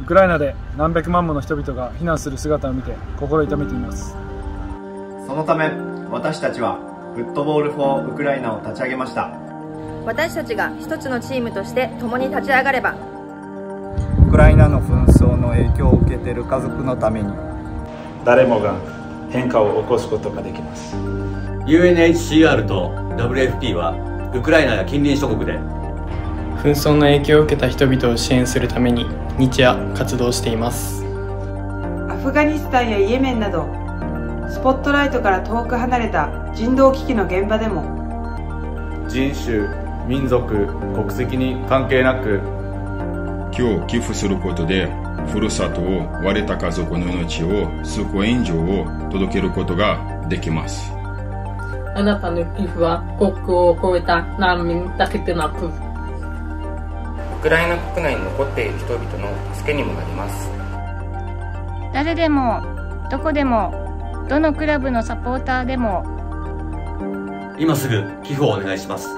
ウクライナで何百万もの人々が避難する姿を見て心痛めています。そのため私たちはフットボール・フォー・ウクライナを立ち上げました。私たちが一つのチームとして共に立ち上がれば。ウクライナの紛争の影響を受けている家族のために誰もが変化を起こすことができます。UNHCR と WFP はウクライナや近隣諸国で紛争の影響を受けた人々を支援するために日夜活動しています。アフガニスタンやイエメンなどスポットライトから遠く離れた人道危機の現場でも人種民族国籍に関係なく今日寄付することでふるさとを割れた家族の命を救う援助を届けることができます。あなたの寄付は国境を越えた難民だけでなくウクライナ国内に残っている人々の助けにもなります。誰でもどこでもどのクラブのサポーターでも。今すぐ寄付をお願いします